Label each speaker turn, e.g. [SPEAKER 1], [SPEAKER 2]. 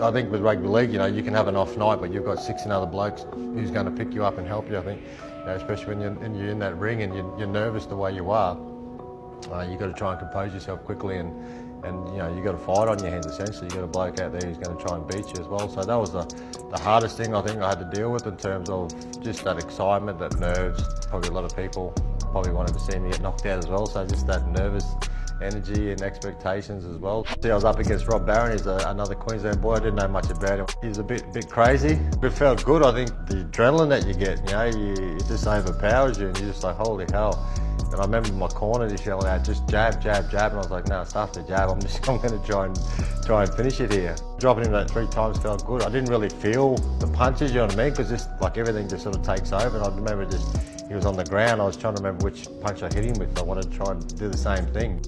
[SPEAKER 1] I think with rugby league, you know, you can have an off night, but you've got 16 other blokes who's going to pick you up and help you. I think, you know, especially when you're, and you're in that ring and you're, you're nervous the way you are, uh, you've got to try and compose yourself quickly and, and you know, you've got to fight on your hands essentially. You've got a bloke out there who's going to try and beat you as well. So that was the, the hardest thing I think I had to deal with in terms of just that excitement, that nerves. Probably a lot of people probably wanted to see me get knocked out as well. So just that nervous energy and expectations as well. See, I was up against Rob Barron, he's a, another Queensland boy, I didn't know much about him. He's a bit bit crazy, but it felt good. I think the adrenaline that you get, you know, you, it just overpowers you and you're just like, holy hell. And I remember my corner just yelling out, just jab, jab, jab, and I was like, no, it's after jab. I'm just, I'm going to try and try and finish it here. Dropping him that three times felt good. I didn't really feel the punches, you know what I mean? Because just like everything just sort of takes over. And I remember just he was on the ground. I was trying to remember which punch I hit him with. I wanted to try and do the same thing.